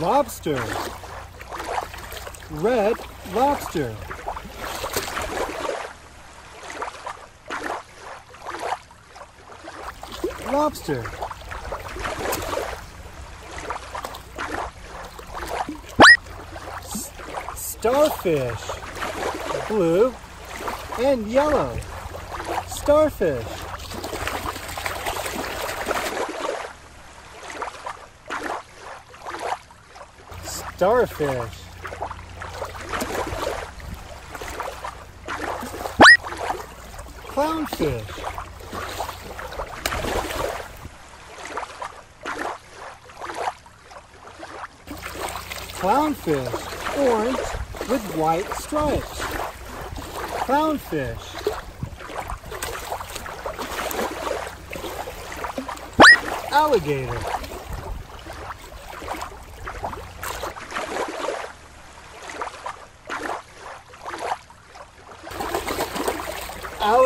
lobster, red lobster. Lobster. S- starfish, blue and yellow. Starfish. Starfish. Clownfish. Clownfish, orange with white stripes. Clownfish. Alligator.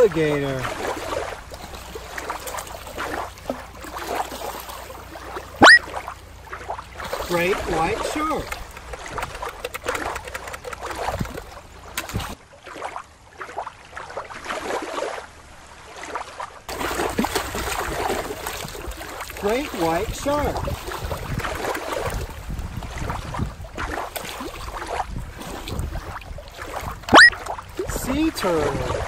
Alligator. Great white shark. Great white shark. Sea turtle.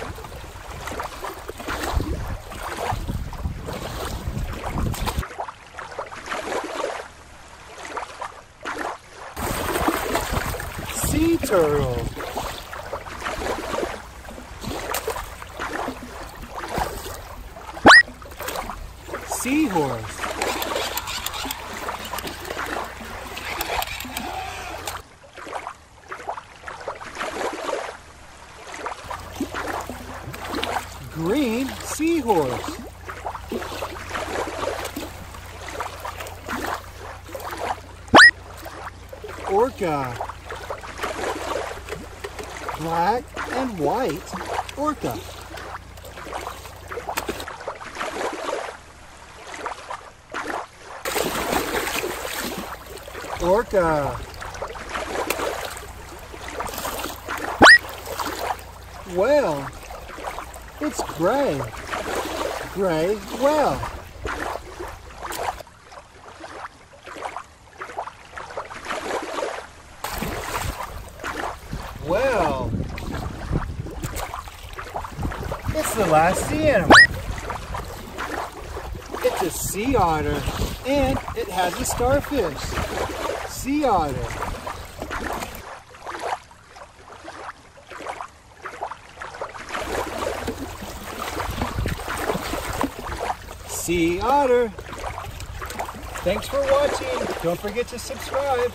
Turtle. Seahorse. Green seahorse. Orca. Black and white orca. Orca. Whale. It's gray. Gray whale. Well, it's the last sea animal. It's a sea otter, and it has a starfish. Sea otter. Sea otter. Thanks for watching. Don't forget to subscribe.